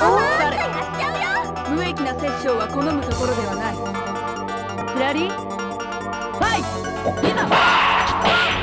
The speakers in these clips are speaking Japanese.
誰無益な殺生は好むところではない。フラリー？ファイト！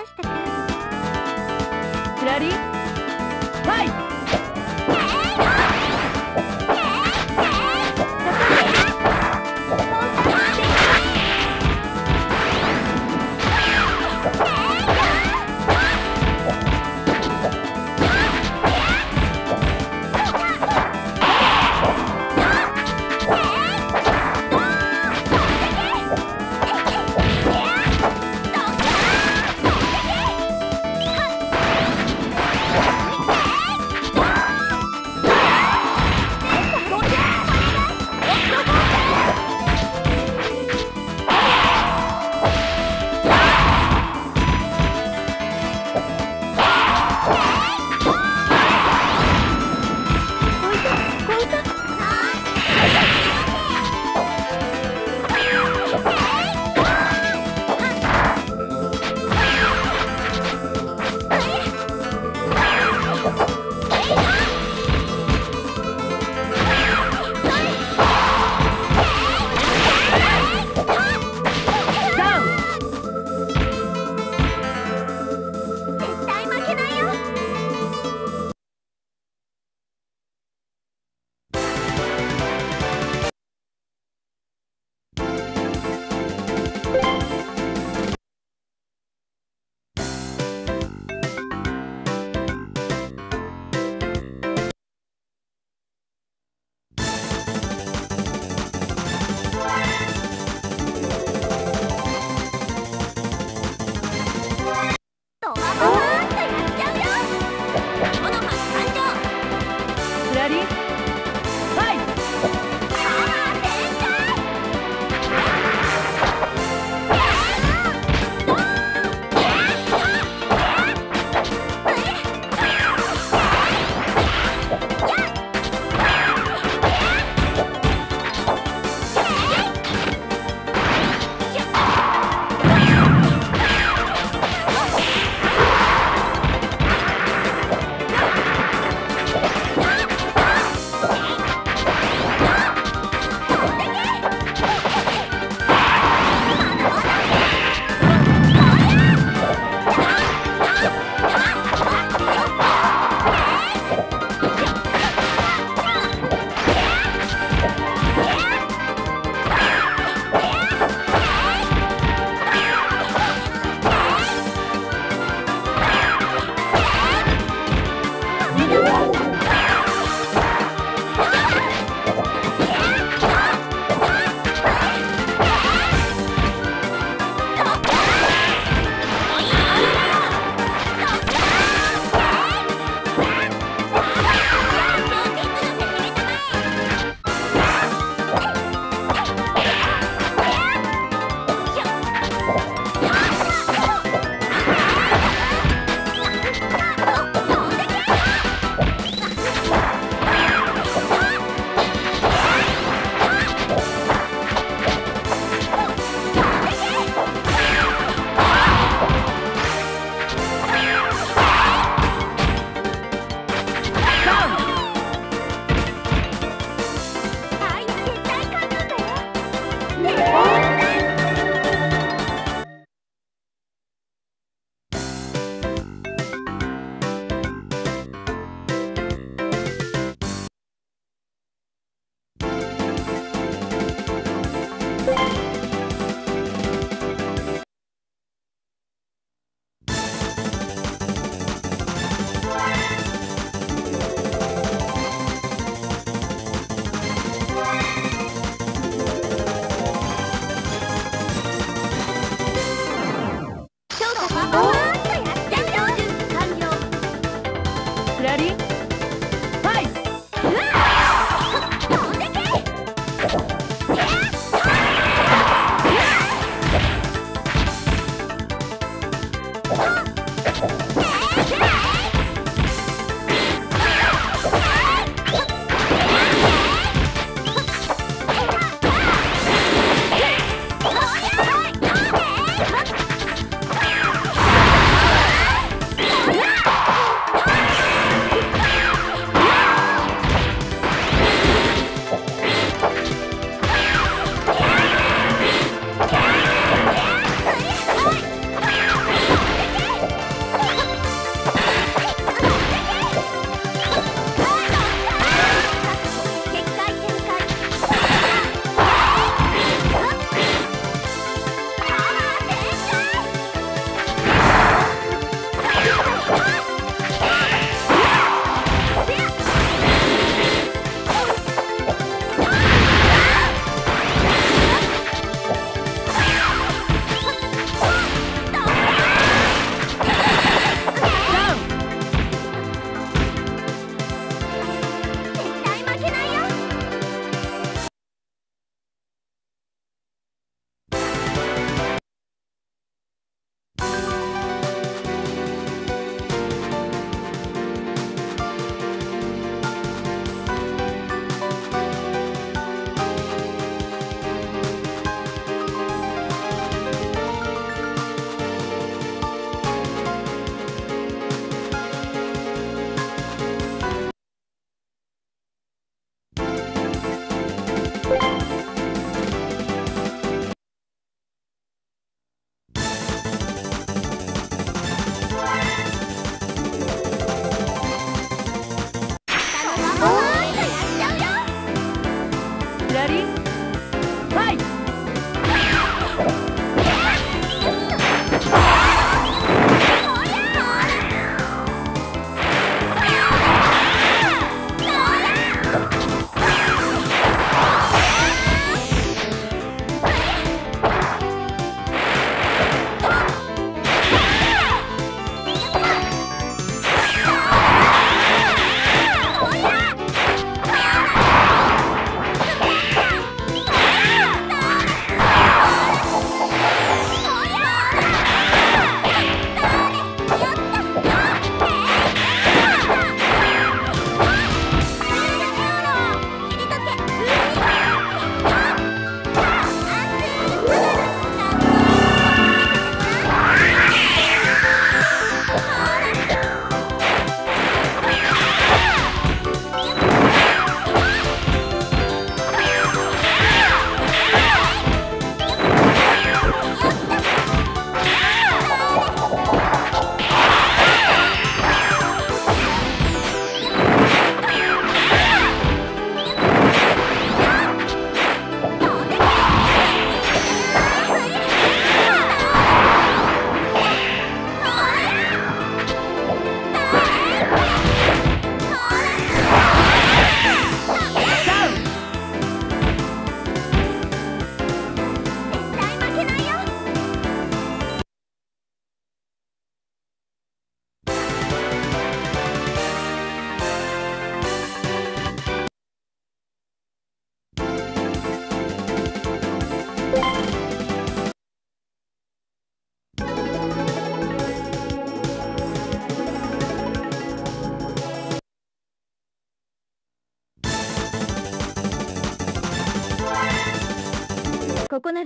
ましたか？ファイ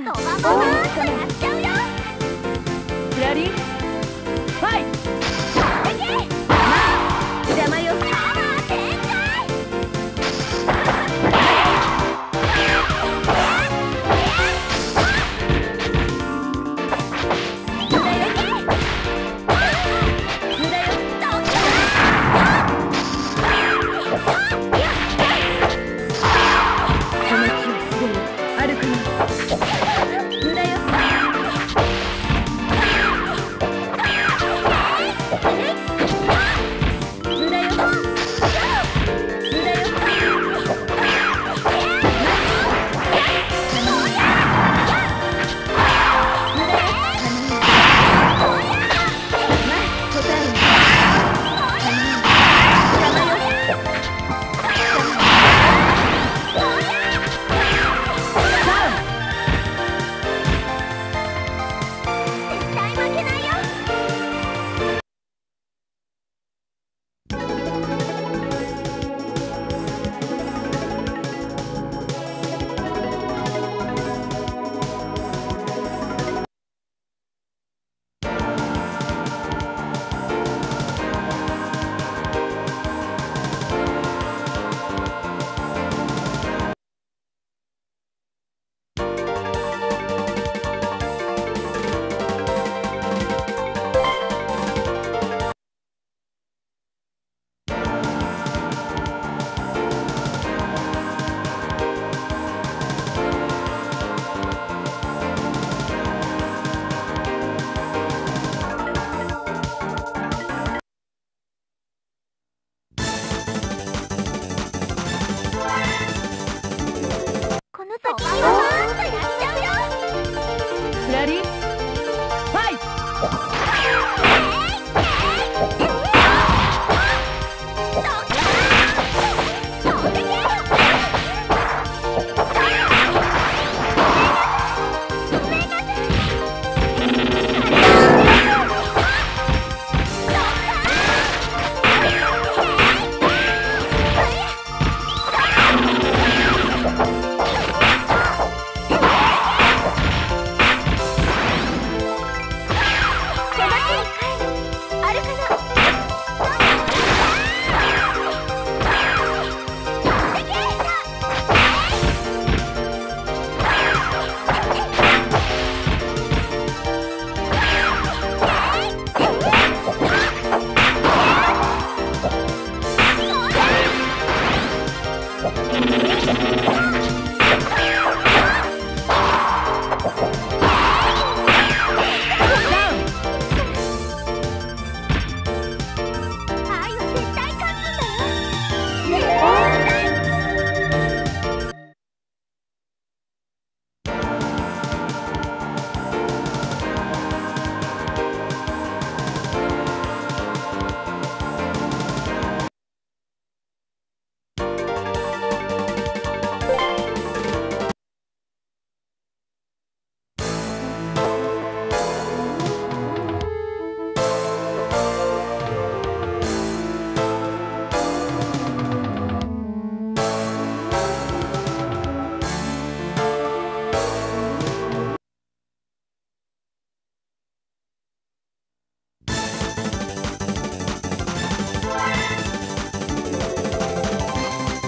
ここなら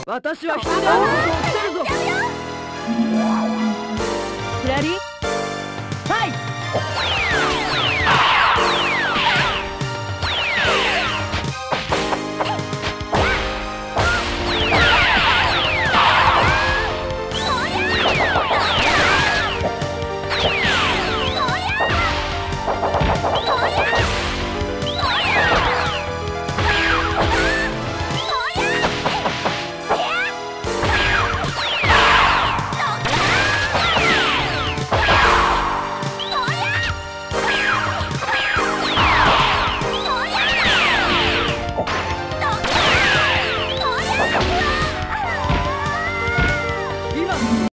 私は必ずをきてるぞ。フラリー